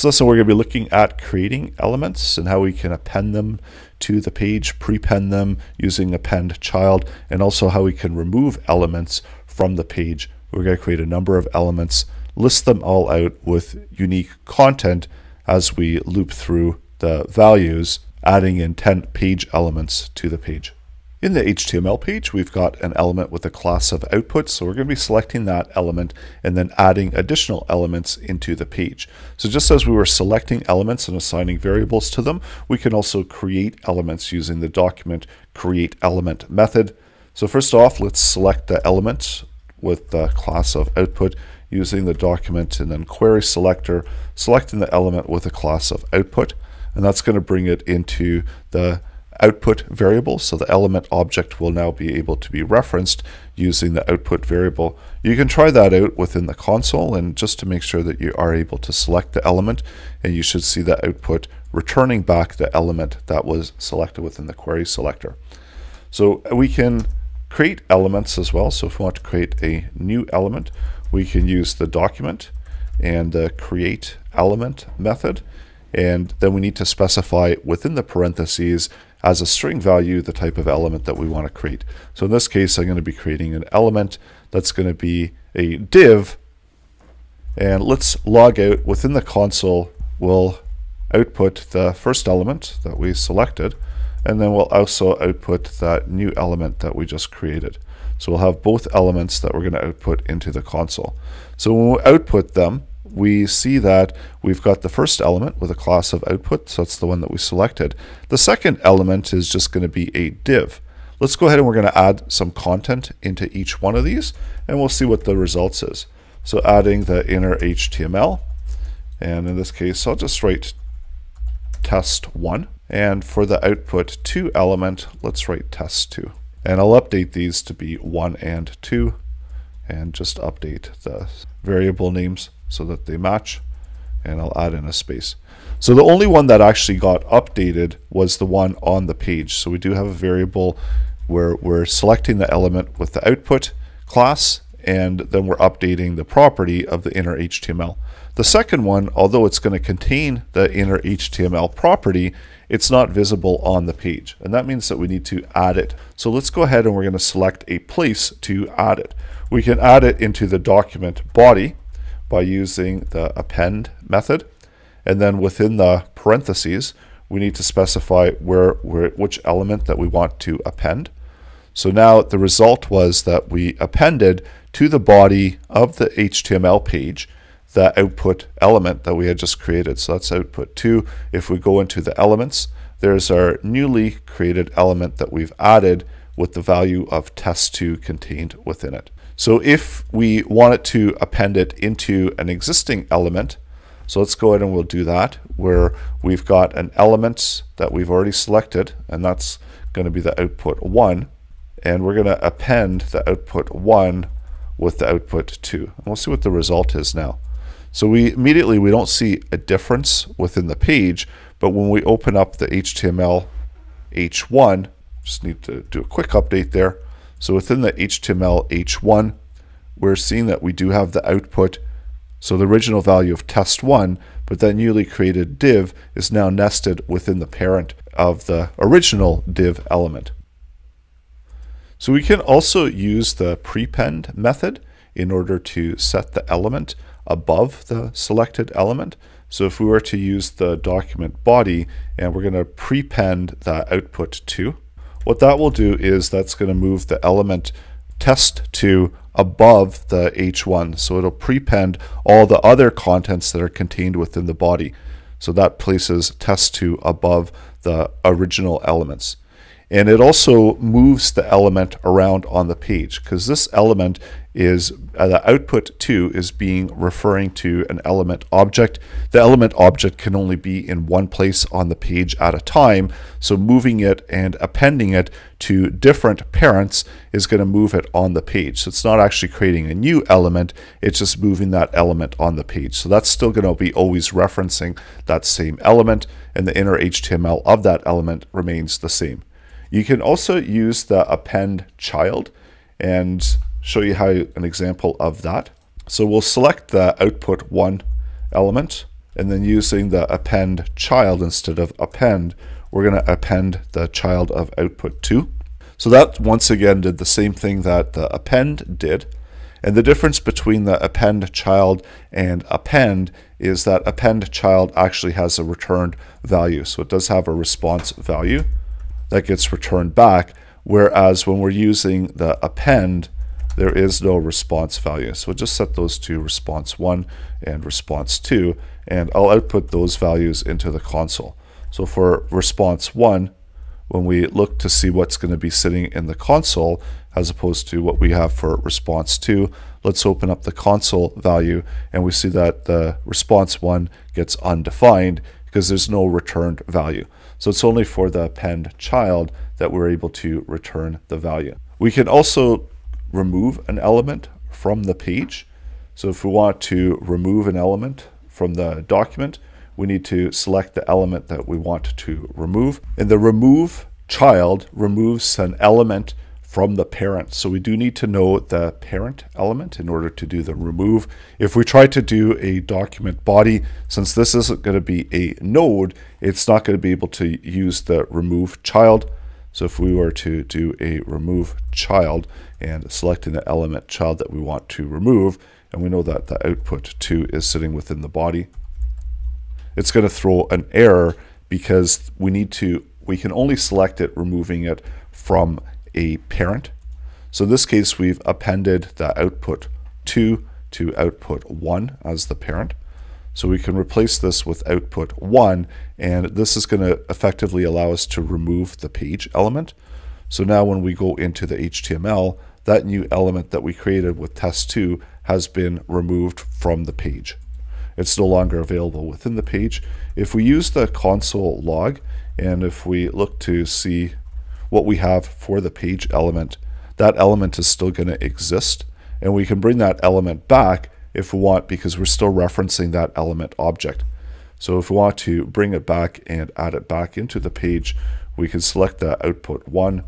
This lesson we're going to be looking at creating elements and how we can append them to the page, prepend them using append child, and also how we can remove elements from the page. We're going to create a number of elements, list them all out with unique content as we loop through the values, adding in 10 page elements to the page. In the HTML page, we've got an element with a class of output, so we're going to be selecting that element and then adding additional elements into the page. So just as we were selecting elements and assigning variables to them, we can also create elements using the document create element method. So first off, let's select the element with the class of output using the document and then query selector, selecting the element with a class of output, and that's going to bring it into the output variable. So the element object will now be able to be referenced using the output variable. You can try that out within the console and just to make sure that you are able to select the element and you should see the output returning back the element that was selected within the query selector. So we can create elements as well. So if we want to create a new element, we can use the document and the create element method. And then we need to specify within the parentheses as a string value the type of element that we want to create. So in this case, I'm going to be creating an element that's going to be a div. And let's log out within the console. We'll output the first element that we selected. And then we'll also output that new element that we just created. So we'll have both elements that we're going to output into the console. So when we output them, we see that we've got the first element with a class of output, so that's the one that we selected. The second element is just going to be a div. Let's go ahead and we're going to add some content into each one of these, and we'll see what the results is. So adding the inner HTML, and in this case, I'll just write test1. And for the output 2 element, let's write test2. And I'll update these to be 1 and 2, and just update the variable names so that they match and I'll add in a space. So the only one that actually got updated was the one on the page. So we do have a variable where we're selecting the element with the output class and then we're updating the property of the inner HTML. The second one, although it's going to contain the inner HTML property, it's not visible on the page. And that means that we need to add it. So let's go ahead and we're going to select a place to add it. We can add it into the document body by using the append method. And then within the parentheses, we need to specify where, where which element that we want to append. So now the result was that we appended to the body of the HTML page the output element that we had just created. So that's output 2. If we go into the elements, there's our newly created element that we've added with the value of test2 contained within it. So if we wanted to append it into an existing element, so let's go ahead and we'll do that, where we've got an element that we've already selected, and that's going to be the output 1, and we're going to append the output 1 with the output 2. And we'll see what the result is now. So we immediately we don't see a difference within the page, but when we open up the HTML H1, just need to do a quick update there, so within the HTML H1, we're seeing that we do have the output. So the original value of test1, but that newly created div is now nested within the parent of the original div element. So we can also use the prepend method in order to set the element above the selected element. So if we were to use the document body and we're going to prepend the output 2, what that will do is that's going to move the element test to above the H1. So it'll prepend all the other contents that are contained within the body. So that places test2 above the original elements. And it also moves the element around on the page because this element is uh, the output 2 is being referring to an element object. The element object can only be in one place on the page at a time, so moving it and appending it to different parents is going to move it on the page. So it's not actually creating a new element, it's just moving that element on the page. So that's still going to be always referencing that same element, and the inner HTML of that element remains the same. You can also use the append child and show you how an example of that. So we'll select the output one element And then using the append child instead of append, we're going to append the child of output 2. So that once again did the same thing that the append did. And the difference between the append child and append is that append child actually has a returned value. So it does have a response value that gets returned back, whereas when we're using the append, there is no response value. So we'll just set those to response 1 and response 2, and I'll output those values into the console. So for response 1, when we look to see what's going to be sitting in the console, as opposed to what we have for response 2, let's open up the console value, and we see that the response 1 gets undefined because there's no returned value. So it's only for the append child that we're able to return the value. We can also remove an element from the page. So if we want to remove an element from the document, we need to select the element that we want to remove. And the remove child removes an element from the parent. So we do need to know the parent element in order to do the remove. If we try to do a document body, since this isn't going to be a node, it's not going to be able to use the remove child. So if we were to do a remove child and selecting the element child that we want to remove, and we know that the output 2 is sitting within the body, it's going to throw an error because we need to, we can only select it removing it from a parent. So in this case, we've appended the output 2 to output 1 as the parent. So we can replace this with output 1, and this is going to effectively allow us to remove the page element. So now when we go into the HTML, that new element that we created with test2 has been removed from the page. It's no longer available within the page. If we use the console log, and if we look to see what we have for the page element, that element is still going to exist. And we can bring that element back if we want because we're still referencing that element object. So if we want to bring it back and add it back into the page, we can select the output 1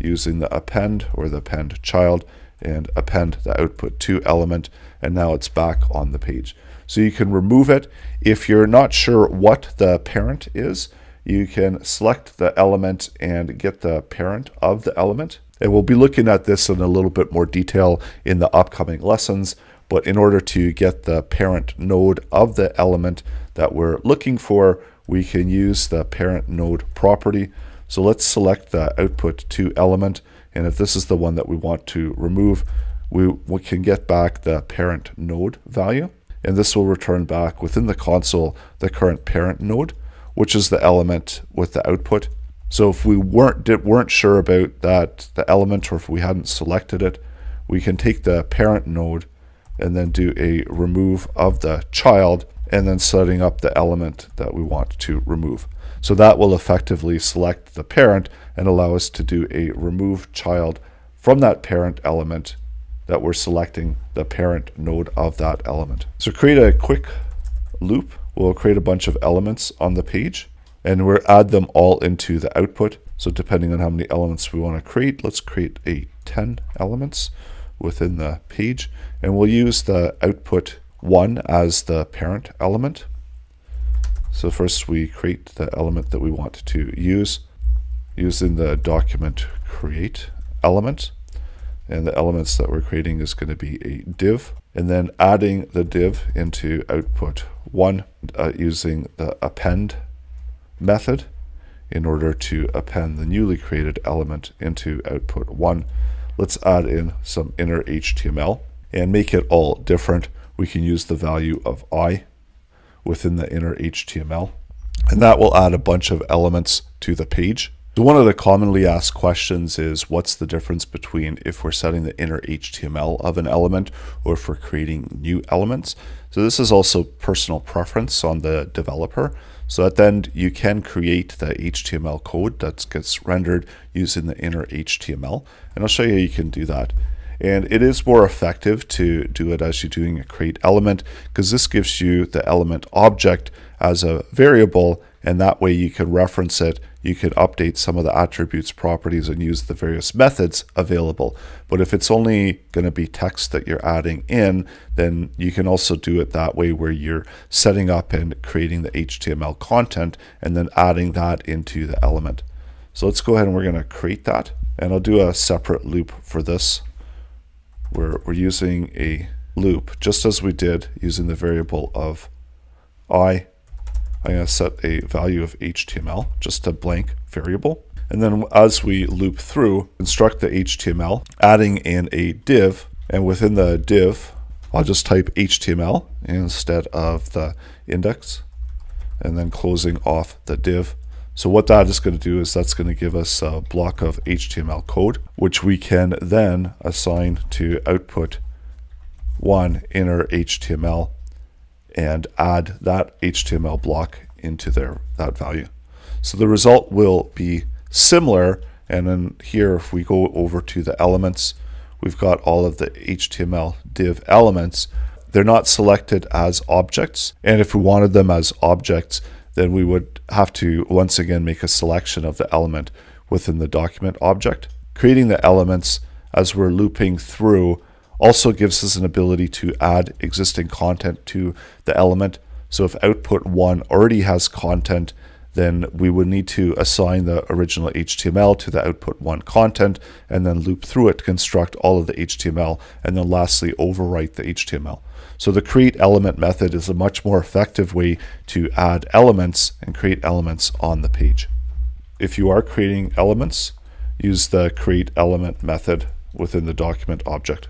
using the append or the append child and append the output 2 element and now it's back on the page. So you can remove it. If you're not sure what the parent is, you can select the element and get the parent of the element. And we'll be looking at this in a little bit more detail in the upcoming lessons. But in order to get the parent node of the element that we're looking for, we can use the parent node property. So let's select the output 2 element. And if this is the one that we want to remove, we, we can get back the parent node value. And this will return back within the console the current parent node which is the element with the output. So if we weren't weren't sure about that the element or if we hadn't selected it, we can take the parent node and then do a remove of the child and then setting up the element that we want to remove. So that will effectively select the parent and allow us to do a remove child from that parent element that we're selecting the parent node of that element. So create a quick loop we'll create a bunch of elements on the page and we'll add them all into the output. So depending on how many elements we want to create, let's create a 10 elements within the page and we'll use the output 1 as the parent element. So first we create the element that we want to use using the document create element and the elements that we're creating is going to be a div and then adding the div into output 1 uh, using the append method in order to append the newly created element into output 1. Let's add in some inner HTML and make it all different. We can use the value of i within the inner HTML and that will add a bunch of elements to the page. So one of the commonly asked questions is what's the difference between if we're setting the inner HTML of an element or if we're creating new elements. So this is also personal preference on the developer. So at the end, you can create the HTML code that gets rendered using the inner HTML. And I'll show you how you can do that. And it is more effective to do it as you're doing a create element because this gives you the element object as a variable and that way you can reference it you can update some of the attributes properties and use the various methods available. But if it's only going to be text that you're adding in, then you can also do it that way where you're setting up and creating the HTML content and then adding that into the element. So let's go ahead and we're going to create that. And I'll do a separate loop for this where we're using a loop just as we did using the variable of i I'm going to set a value of HTML, just a blank variable. And then as we loop through, construct the HTML, adding in a div, and within the div, I'll just type HTML instead of the index, and then closing off the div. So what that is going to do is that's going to give us a block of HTML code, which we can then assign to output one inner HTML and add that HTML block into their that value. So the result will be similar and then here if we go over to the elements we've got all of the HTML div elements they're not selected as objects and if we wanted them as objects then we would have to once again make a selection of the element within the document object. Creating the elements as we're looping through also gives us an ability to add existing content to the element. So if output one already has content, then we would need to assign the original HTML to the output one content and then loop through it to construct all of the HTML and then lastly overwrite the HTML. So the create element method is a much more effective way to add elements and create elements on the page. If you are creating elements, use the create element method within the document object.